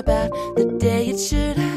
about the day it should happen.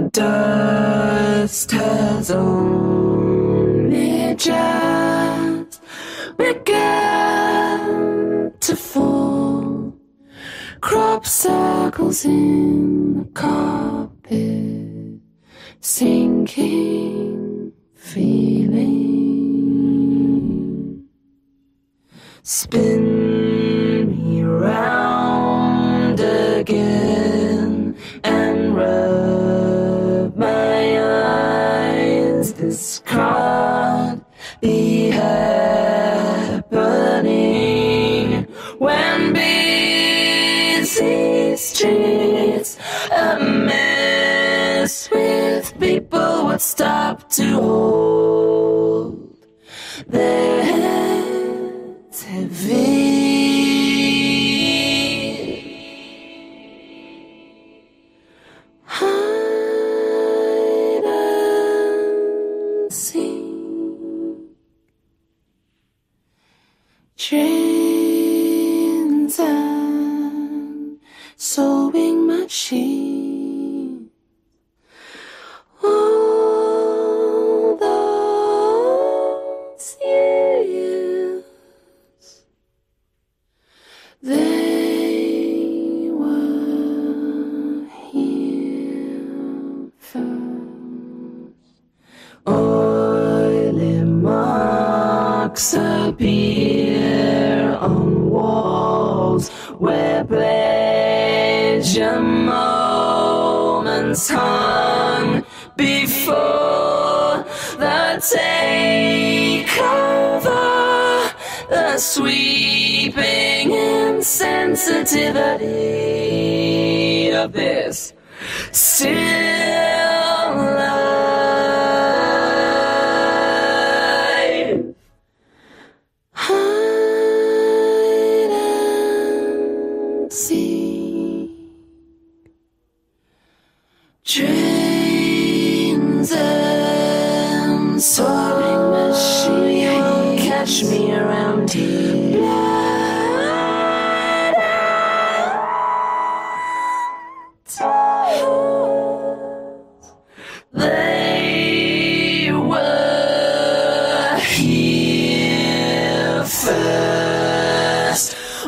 dust has only just begun to fall. Crop circles in the carpet, sinking feeling. Spin. people would stop to hold their insensitivity of this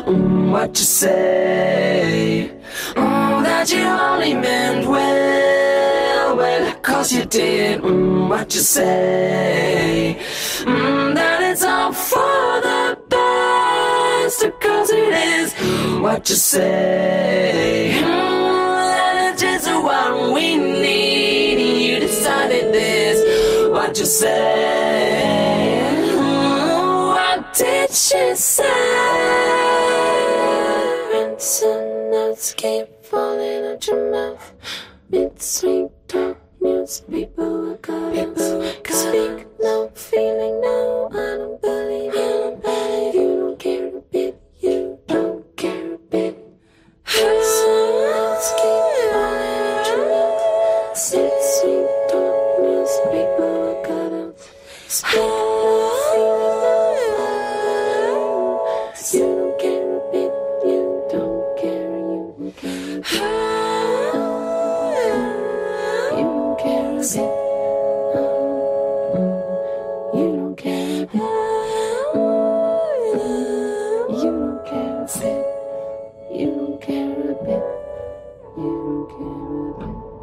Mm, what you say? Mm, that you only meant well, well, cause you did. Mm, what you say? Mm, that it's all for the best, cause it is. What you say? Mm, that it's just what we need. You decided this. What you say? Mm, what did she say? Notes keep falling out your mouth. Mid sweet talk news, people are calling. Speak no feeling, no, I don't believe you. You don't care a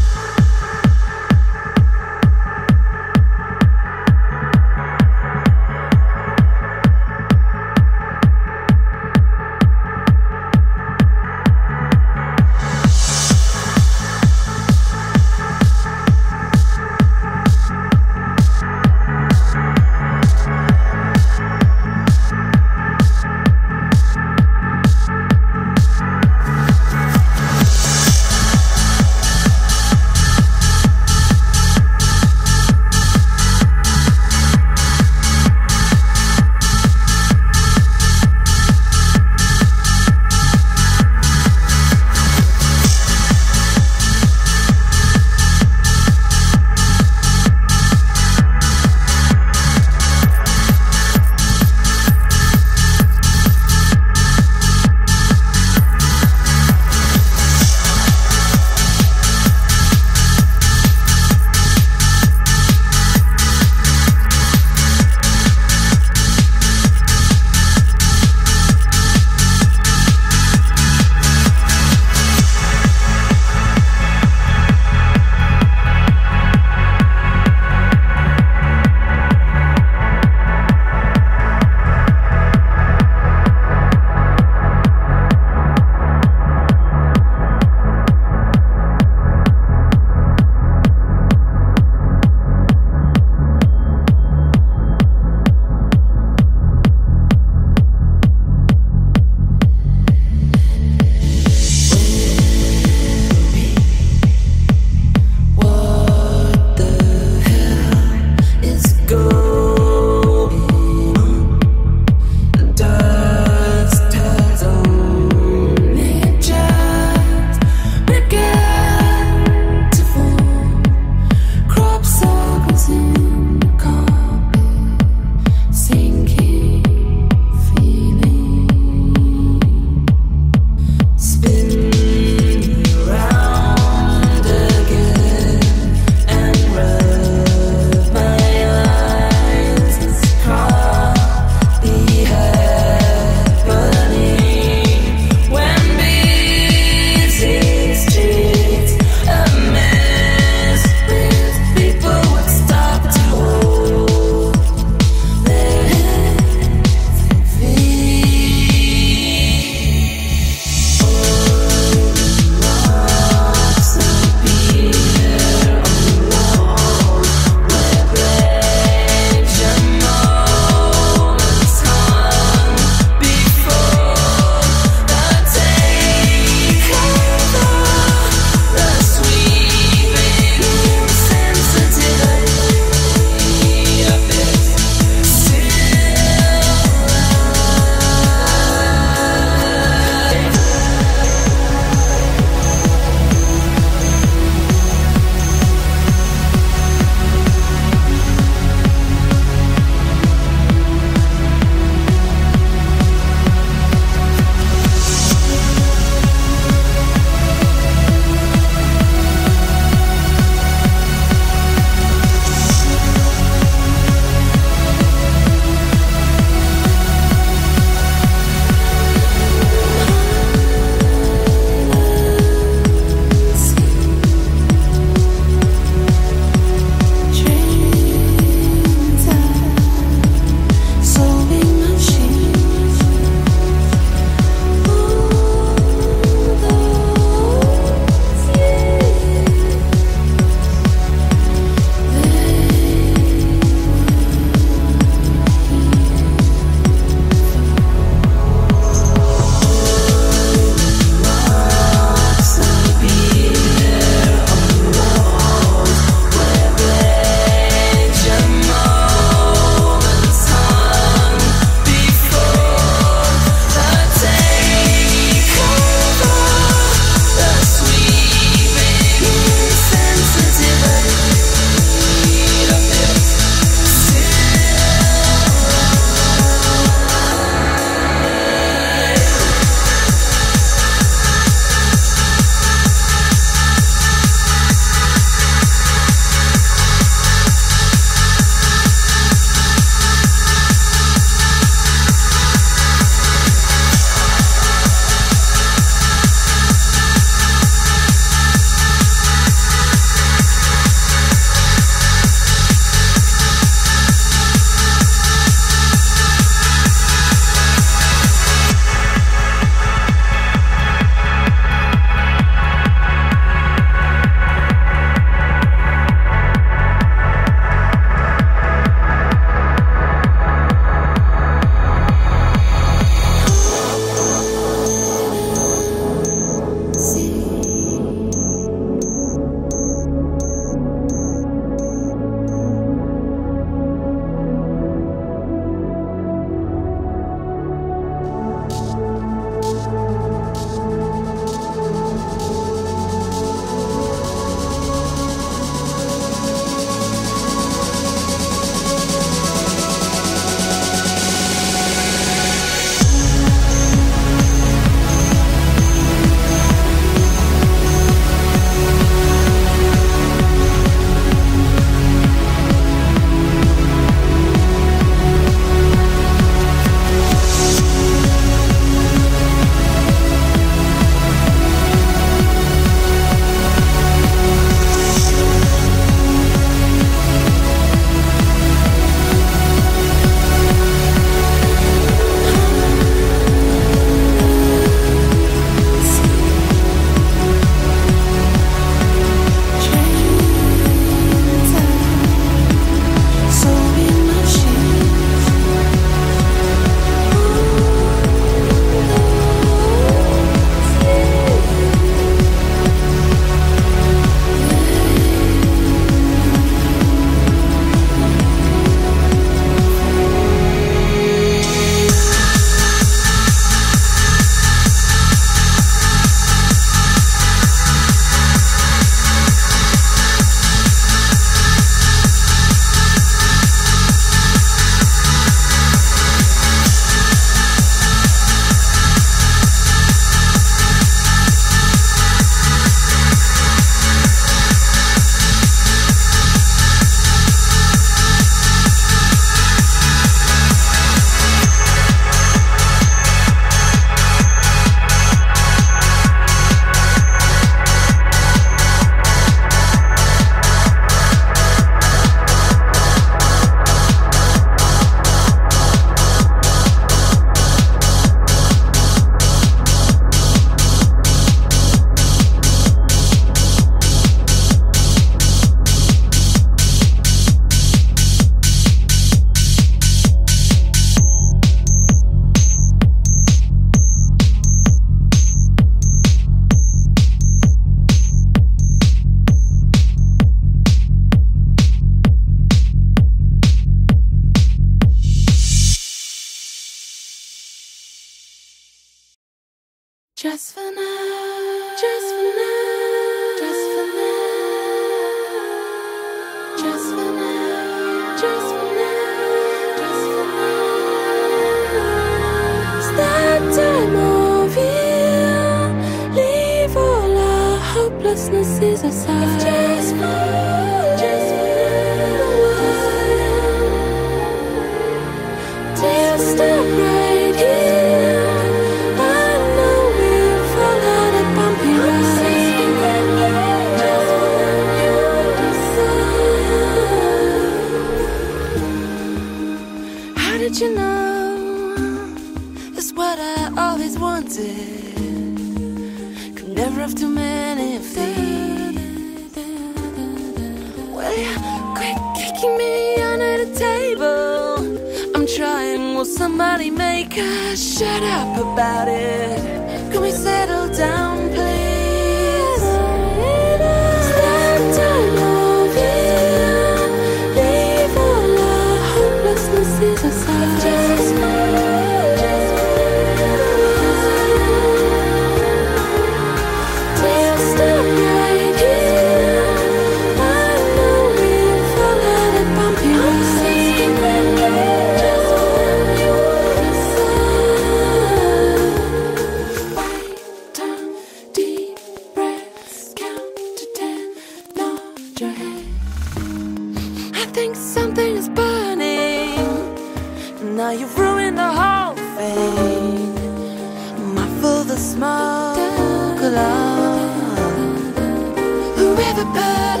Whoever put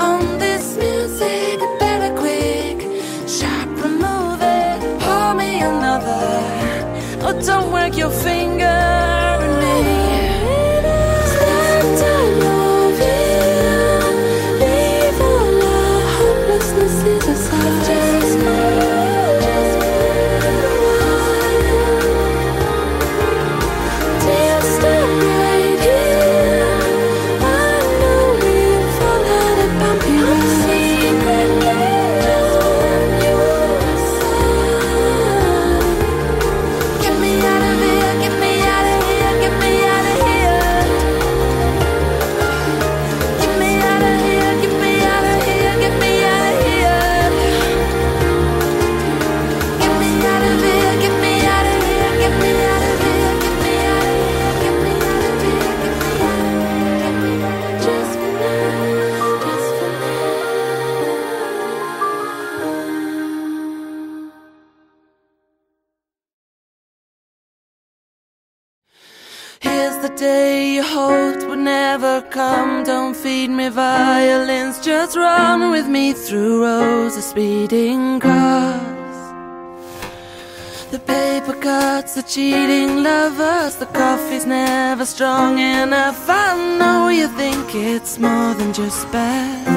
on this music Better quick, sharp, remove it Pour me another. Oh, don't work your fingers me violins just run with me through rows of speeding cars. The paper cuts the cheating lovers the coffee's never strong enough. I know you think it's more than just bad.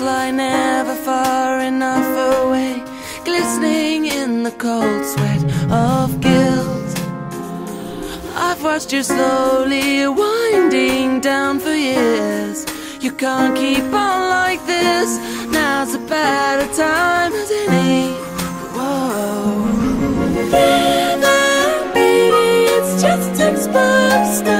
Lie never far enough away, glistening in the cold sweat of guilt. I've watched you slowly winding down for years. You can't keep on like this. Now's a better time as any. Whoa. Baby, it's just a.